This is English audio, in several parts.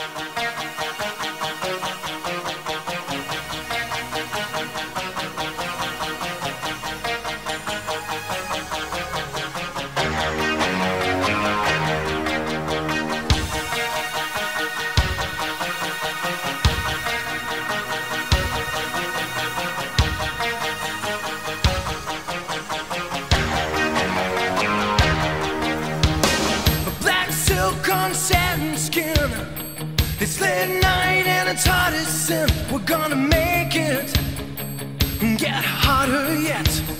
Bye. it's hard as sin, we're gonna make it get harder yet.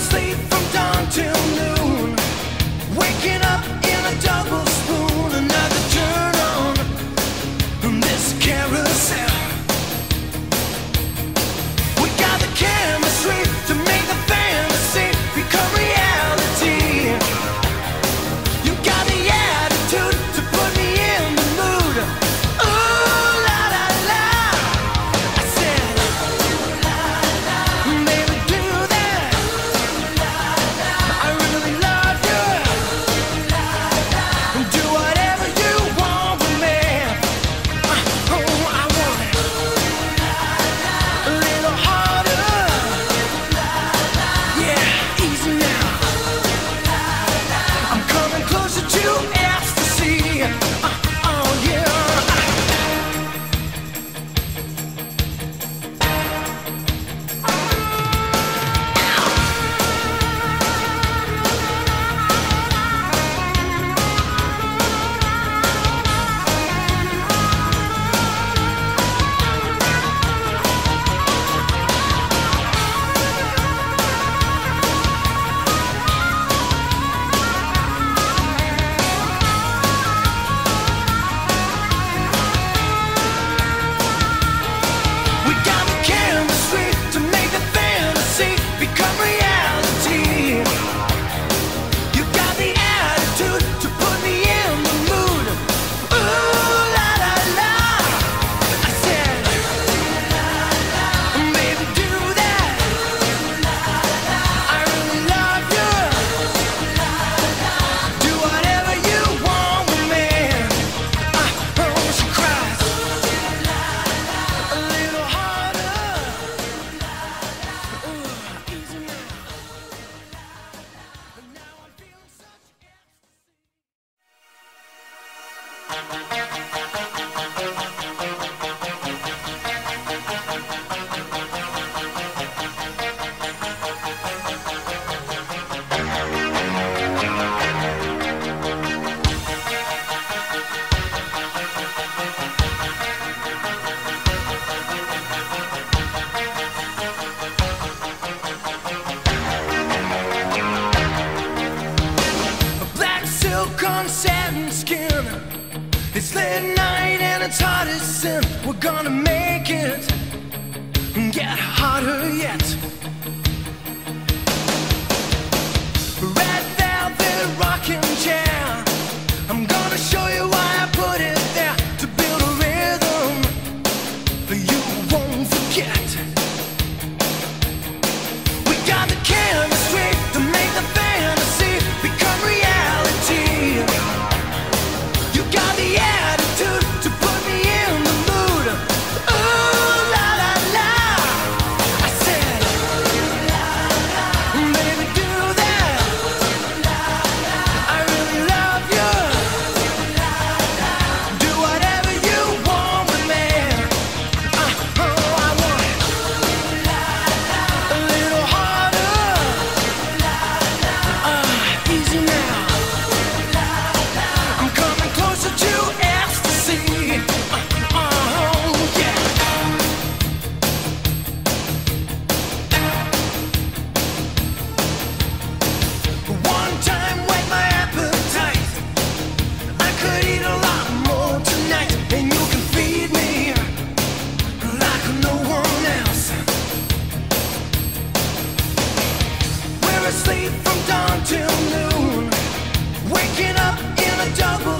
sleep. thinking. It's late night and it's hard as sin. We're gonna make it get harder yet. Red velvet rocking chair. I'm gonna show you why I put it there to build a rhythm for you. yeah. Double